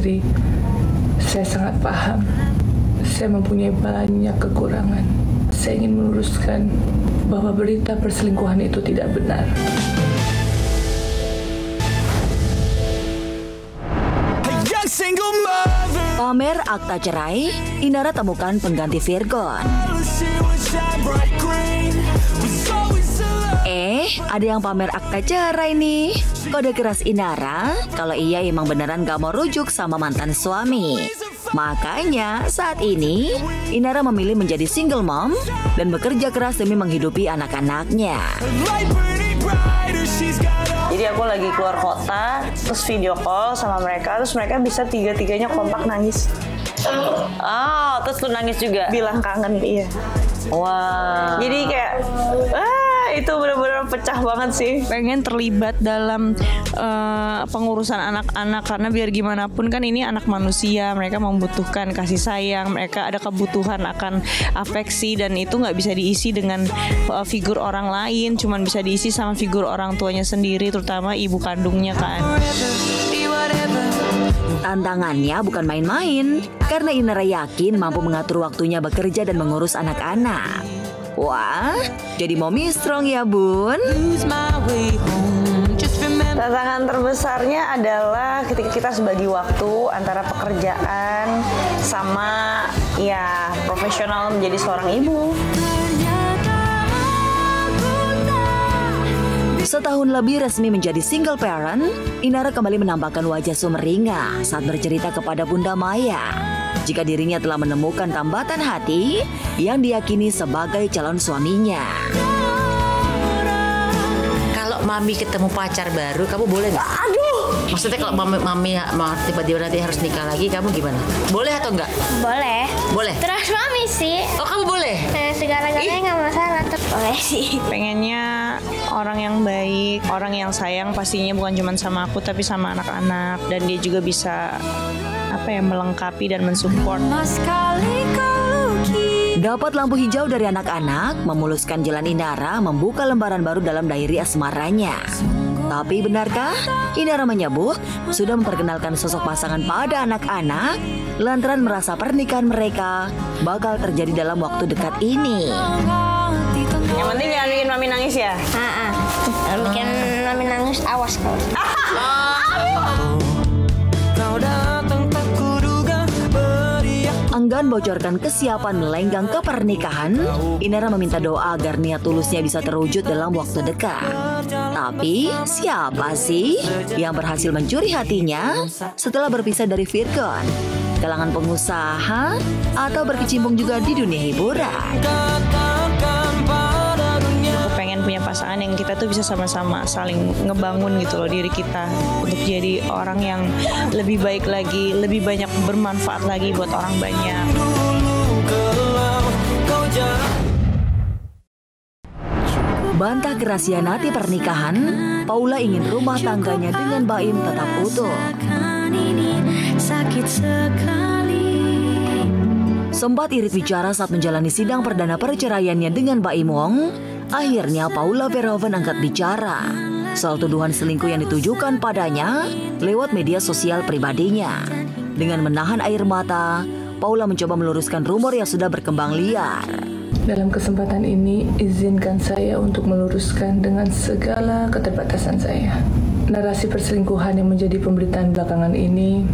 istri, saya sangat paham. Saya mempunyai banyak kekurangan. Saya ingin meluruskan bahwa berita perselingkuhan itu tidak benar. Pamer akta cerai, Inara temukan pengganti Virgon. Ada yang pamer akta cerai nih. Kode keras Inara, kalau iya emang beneran gak mau rujuk sama mantan suami. Makanya saat ini Inara memilih menjadi single mom dan bekerja keras demi menghidupi anak-anaknya. Jadi aku lagi keluar kota, terus video call sama mereka, terus mereka bisa tiga-tiganya kompak nangis. Oh, terus lu nangis juga? Bilang kangen, iya. Wah. Jadi kayak, ah itu benar-benar pecah banget sih. Pengen terlibat dalam uh, pengurusan anak-anak karena biar gimana pun kan ini anak manusia, mereka membutuhkan kasih sayang, mereka ada kebutuhan akan afeksi dan itu nggak bisa diisi dengan uh, figur orang lain, cuman bisa diisi sama figur orang tuanya sendiri, terutama ibu kandungnya kan. Tantangannya bukan main-main, karena Inara yakin mampu mengatur waktunya bekerja dan mengurus anak-anak. Wah, jadi mommy strong ya bun? Tantangan terbesarnya adalah ketika kita bagi waktu antara pekerjaan sama ya profesional menjadi seorang ibu. Setahun lebih resmi menjadi single parent, Inara kembali menampakkan wajah sumringah saat bercerita kepada Bunda Maya jika dirinya telah menemukan tambatan hati yang diyakini sebagai calon suaminya. Kalau mami ketemu pacar baru, kamu boleh nggak? Aduh, Maksudnya kalau mami, mami mau tiba-tiba nanti harus nikah lagi, kamu gimana? Boleh atau enggak? Boleh. Boleh. Terus mami sih. Oh kamu boleh? Eh, segala-galanya nggak masalah, tetap boleh sih. pengennya orang yang baik, orang yang sayang pastinya bukan cuma sama aku tapi sama anak-anak dan dia juga bisa apa ya melengkapi dan mensupport. Dapat lampu hijau dari anak-anak, memuluskan jalan Inara membuka lembaran baru dalam diary asmaranya. Tapi benarkah Inara menyebut sudah memperkenalkan sosok pasangan pada anak-anak lantaran merasa pernikahan mereka bakal terjadi dalam waktu dekat ini. Yang penting jangan bikin mami nangis ya. Ah, ah. Bikin mami nangis, awas kau. Enggan bocorkan kesiapan melenggang ke pernikahan, Inara meminta doa agar niat tulusnya bisa terwujud dalam waktu dekat. Tapi, siapa sih yang berhasil mencuri hatinya setelah berpisah dari Virgon? Kalangan pengusaha atau berkecimpung juga di dunia hiburan? Pasangan yang kita tuh bisa sama-sama saling ngebangun gitu loh diri kita untuk jadi orang yang lebih baik lagi, lebih banyak bermanfaat lagi buat orang banyak. Bantah kerahasiaan pernikahan, Paula ingin rumah tangganya dengan Baim tetap utuh. Sempat irit bicara saat menjalani sidang perdana perceraiannya dengan Baim Wong, akhirnya Paula Verhoeven angkat bicara soal tuduhan selingkuh yang ditujukan padanya lewat media sosial pribadinya. Dengan menahan air mata, Paula mencoba meluruskan rumor yang sudah berkembang liar. Dalam kesempatan ini, izinkan saya untuk meluruskan dengan segala keterbatasan saya. Narasi perselingkuhan yang menjadi pemberitaan belakangan ini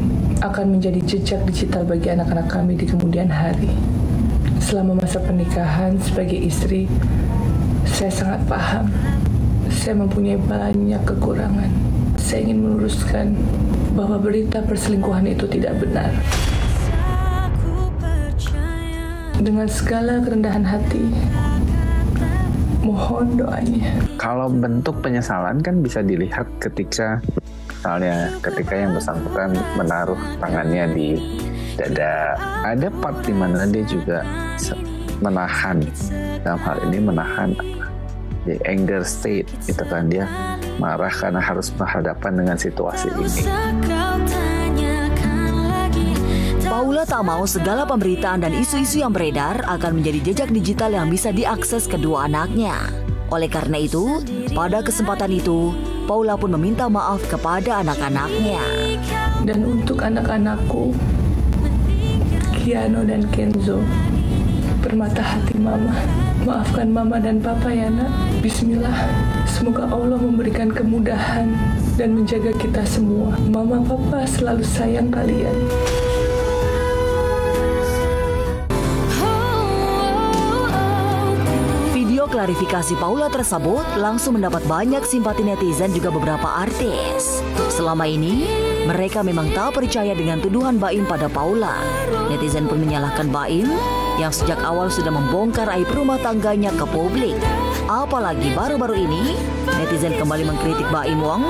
akan menjadi jejak digital bagi anak-anak kami di kemudian hari. Selama masa pernikahan sebagai istri, saya sangat paham. Saya mempunyai banyak kekurangan. Saya ingin meluruskan bahwa berita perselingkuhan itu tidak benar. Dengan segala kerendahan hati, mohon doanya. Kalau bentuk penyesalan kan bisa dilihat ketika misalnya ketika yang bersangkutan menaruh tangannya di dada. Ada part di mana dia juga menahan dalam hal ini menahan di anger state itu kan dia marah karena harus berhadapan dengan situasi ini. Paula tak mau segala pemberitaan dan isu-isu yang beredar akan menjadi jejak digital yang bisa diakses kedua anaknya. Oleh karena itu, pada kesempatan itu, Paula pun meminta maaf kepada anak-anaknya. Dan untuk anak-anakku, Kiano dan Kenzo, permata hati mama. Maafkan mama dan papa ya nak. Bismillah. Semoga Allah memberikan kemudahan dan menjaga kita semua. Mama papa selalu sayang kalian. Video klarifikasi Paula tersebut langsung mendapat banyak simpati netizen juga beberapa artis. Selama ini, mereka memang tak percaya dengan tuduhan Baim pada Paula. Netizen pun menyalahkan Baim yang sejak awal sudah membongkar aib rumah tangganya ke publik. Apalagi baru-baru ini, netizen kembali mengkritik Baim Wong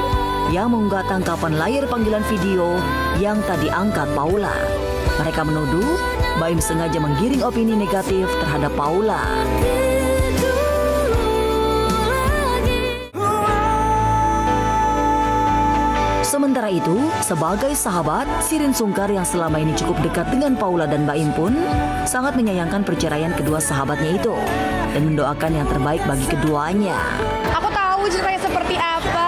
yang mengunggah tangkapan layar panggilan video yang tadi angkat Paula. Mereka menuduh Baim sengaja menggiring opini negatif terhadap Paula. Itu, sebagai sahabat, Sirin Sungkar yang selama ini cukup dekat dengan Paula dan Baim pun sangat menyayangkan perceraian kedua sahabatnya itu dan mendoakan yang terbaik bagi keduanya. Aku tahu ceritanya seperti apa.